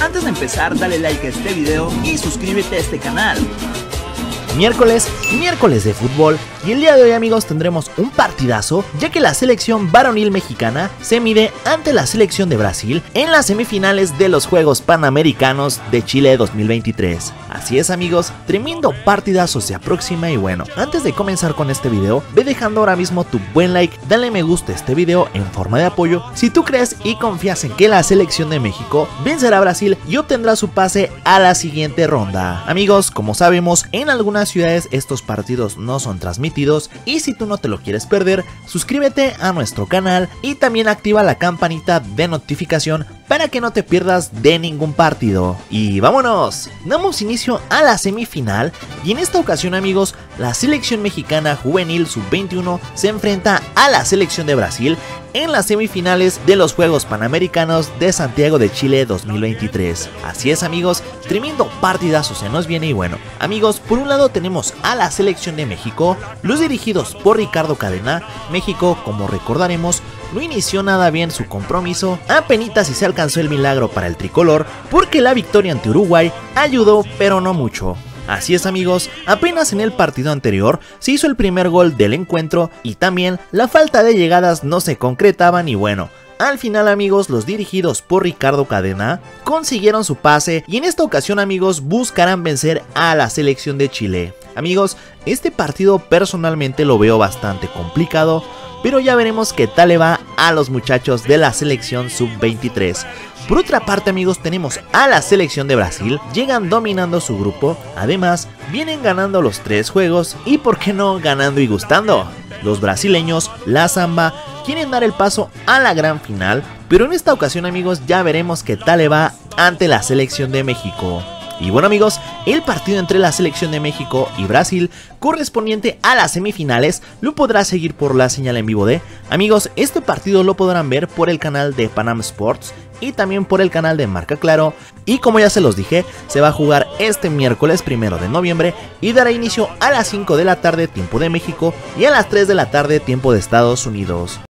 Antes de empezar, dale like a este video y suscríbete a este canal. Miércoles, miércoles de fútbol y el día de hoy amigos tendremos un partidazo ya que la selección varonil mexicana se mide ante la selección de Brasil en las semifinales de los Juegos Panamericanos de Chile 2023. Así es amigos, tremendo partidazo se aproxima y bueno, antes de comenzar con este video, ve dejando ahora mismo tu buen like, dale me gusta a este video en forma de apoyo si tú crees y confías en que la selección de México vencerá a Brasil y obtendrá su pase a la siguiente ronda. Amigos, como sabemos, en algunas ciudades estos partidos no son transmitidos y si tú no te lo quieres perder, suscríbete a nuestro canal y también activa la campanita de notificación para que no te pierdas de ningún partido. Y vámonos, damos inicio a la semifinal y en esta ocasión amigos, la selección mexicana juvenil sub-21 se enfrenta a la selección de Brasil en las semifinales de los Juegos Panamericanos de Santiago de Chile 2023. Así es amigos, tremendo partidazo se nos viene y bueno, amigos, por un lado tenemos a la selección de México, los dirigidos por Ricardo Cadena, México como recordaremos no inició nada bien su compromiso, apenas si se alcanzó el milagro para el tricolor, porque la victoria ante Uruguay ayudó pero no mucho. Así es amigos, apenas en el partido anterior se hizo el primer gol del encuentro y también la falta de llegadas no se concretaban y bueno, al final amigos, los dirigidos por Ricardo Cadena consiguieron su pase y en esta ocasión amigos buscarán vencer a la selección de Chile. Amigos, este partido personalmente lo veo bastante complicado, pero ya veremos qué tal le va a los muchachos de la selección sub-23. Por otra parte amigos tenemos a la selección de Brasil, llegan dominando su grupo, además vienen ganando los tres juegos y por qué no ganando y gustando. Los brasileños, la samba, quieren dar el paso a la gran final, pero en esta ocasión amigos ya veremos qué tal le va ante la selección de México. Y bueno amigos, el partido entre la selección de México y Brasil correspondiente a las semifinales lo podrás seguir por la señal en vivo de amigos, este partido lo podrán ver por el canal de Panam Sports y también por el canal de Marca Claro y como ya se los dije, se va a jugar este miércoles primero de noviembre y dará inicio a las 5 de la tarde tiempo de México y a las 3 de la tarde tiempo de Estados Unidos.